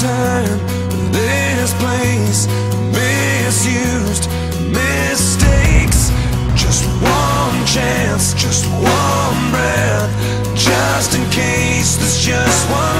time. This place misused mistakes. Just one chance just one breath. Just in case there's just one